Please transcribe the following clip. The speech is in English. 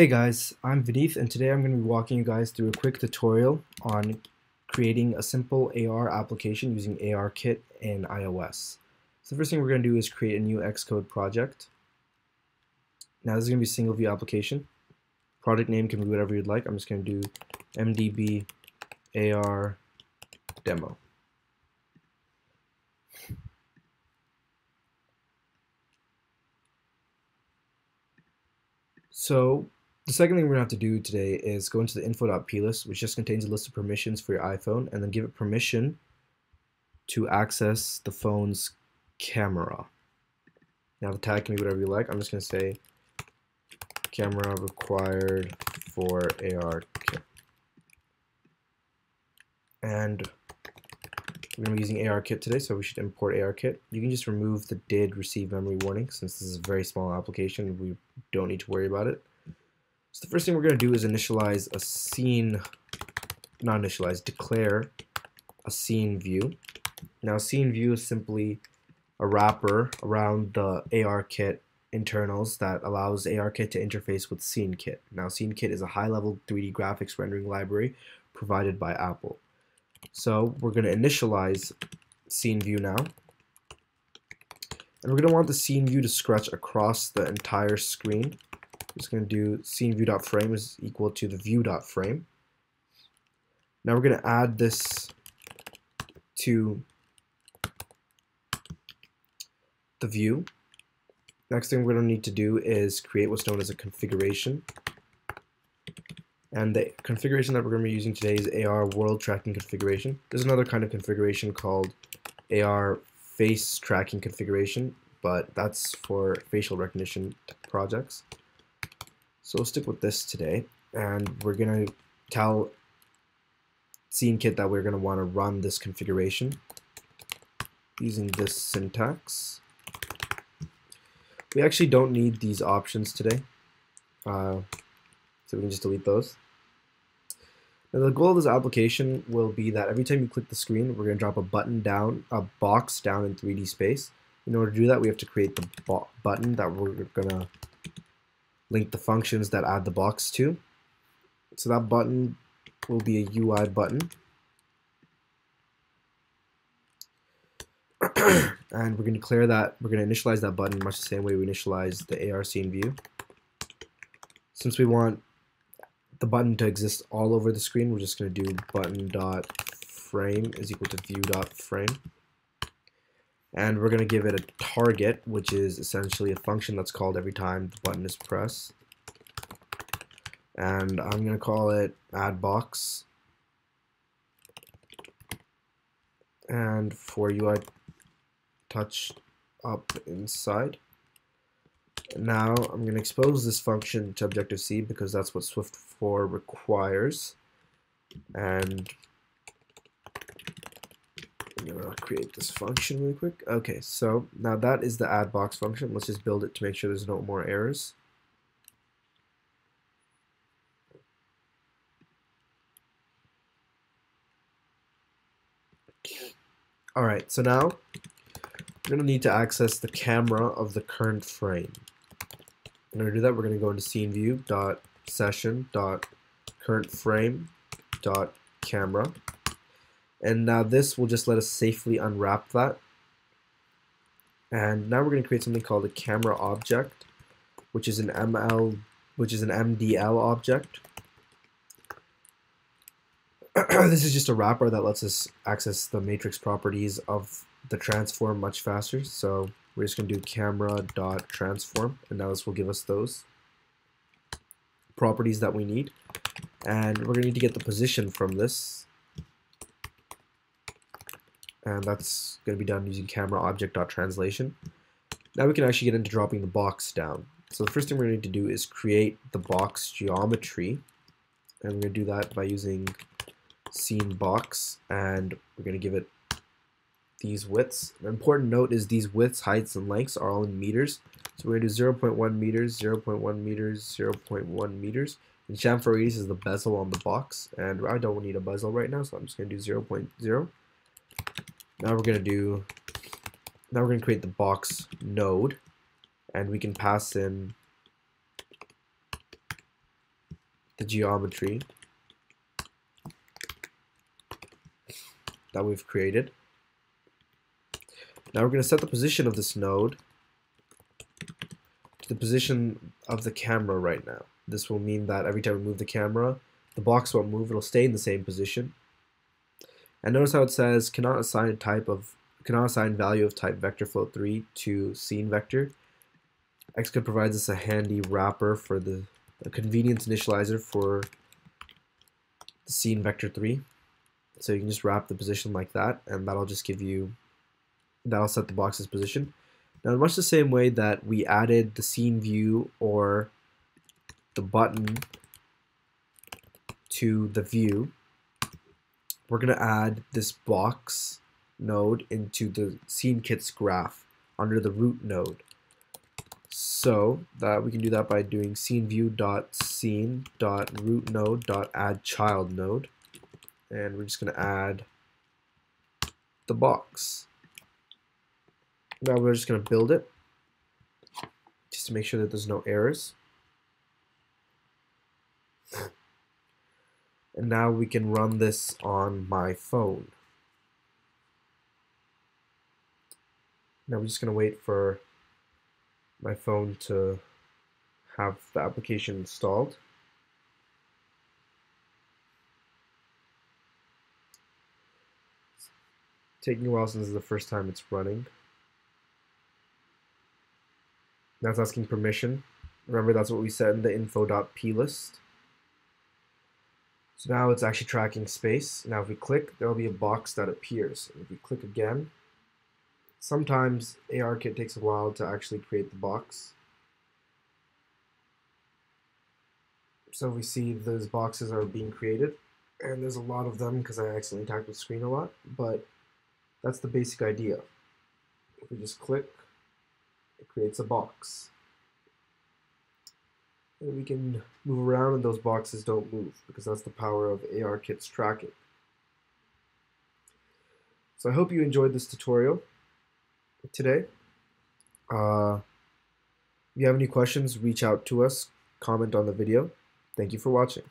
Hey guys, I'm Vineeth and today I'm going to be walking you guys through a quick tutorial on creating a simple AR application using ARKit in iOS. So the first thing we're going to do is create a new Xcode project. Now this is going to be a single view application. Project name can be whatever you'd like. I'm just going to do MDB AR demo. So the second thing we're going to have to do today is go into the info.plist, which just contains a list of permissions for your iPhone, and then give it permission to access the phone's camera. Now the tag can be whatever you like. I'm just going to say camera required for AR kit. And we're going to be using ARKit today, so we should import ARKit. You can just remove the did receive memory warning since this is a very small application. We don't need to worry about it. So the first thing we're going to do is initialize a scene, not initialize, declare a scene view. Now scene view is simply a wrapper around the ARKit internals that allows ARKit to interface with SceneKit. Now SceneKit is a high-level 3D graphics rendering library provided by Apple. So we're going to initialize scene view now. And we're going to want the scene view to scratch across the entire screen just going to do scene view.frame is equal to the view.frame. Now we're going to add this to the view. Next thing we're going to need to do is create what's known as a configuration. And the configuration that we're going to be using today is AR world tracking configuration. There's another kind of configuration called AR face tracking configuration, but that's for facial recognition projects. So we'll stick with this today, and we're going to tell SceneKit that we're going to want to run this configuration using this syntax. We actually don't need these options today, uh, so we can just delete those. Now the goal of this application will be that every time you click the screen, we're going to drop a button down, a box down in 3D space. In order to do that, we have to create the button that we're going to link the functions that add the box to. So that button will be a UI button. and we're going to declare that, we're going to initialize that button much the same way we initialize the AR scene view. Since we want the button to exist all over the screen, we're just going to do button dot frame is equal to view dot frame and we're going to give it a target which is essentially a function that's called every time the button is pressed. And I'm going to call it add box. And for UI touch up inside. Now I'm going to expose this function to Objective-C because that's what Swift 4 requires. And I'm gonna create this function really quick. Okay, so now that is the add box function. Let's just build it to make sure there's no more errors. Alright, so now we're going to need to access the camera of the current frame. In order to do that, we're going to go into scene view dot session dot current frame dot camera and now this will just let us safely unwrap that. And now we're going to create something called a camera object, which is an ML, which is an MDL object. this is just a wrapper that lets us access the matrix properties of the transform much faster. So we're just going to do camera dot transform, and now this will give us those properties that we need. And we're going to need to get the position from this and that's going to be done using camera object.translation. Now we can actually get into dropping the box down. So the first thing we're going to need to do is create the box geometry, and we're going to do that by using scene box, and we're going to give it these widths. An important note is these widths, heights, and lengths are all in meters. So we're going to do 0.1 meters, 0.1 meters, 0.1 meters. And chamfer radius is the bezel on the box, and I don't need a bezel right now, so I'm just going to do 0.0. Now we're going to do, now we're going to create the box node and we can pass in the geometry that we've created. Now we're going to set the position of this node to the position of the camera right now. This will mean that every time we move the camera, the box won't move, it'll stay in the same position. And notice how it says cannot assign type of cannot assign value of type vector float 3 to scene vector. Xcode provides us a handy wrapper for the a convenience initializer for the scene vector 3. So you can just wrap the position like that, and that'll just give you, that'll set the box's position. Now, in much the same way that we added the scene view or the button to the view, we're going to add this box node into the SceneKit's graph under the root node. So that we can do that by doing scene view dot scene dot root node dot add child node and we're just going to add the box. Now we're just going to build it just to make sure that there's no errors. And now we can run this on my phone. Now we're just going to wait for my phone to have the application installed. taking a while since the first time it's running. Now it's asking permission. Remember that's what we said in the info.plist. list. So now it's actually tracking space. Now if we click, there will be a box that appears. If we click again, sometimes ARKit takes a while to actually create the box. So we see those boxes are being created, and there's a lot of them because I accidentally tapped the screen a lot, but that's the basic idea. If we just click, it creates a box. And we can move around and those boxes don't move because that's the power of ARKit's tracking. So I hope you enjoyed this tutorial today. Uh, if you have any questions, reach out to us, comment on the video. Thank you for watching.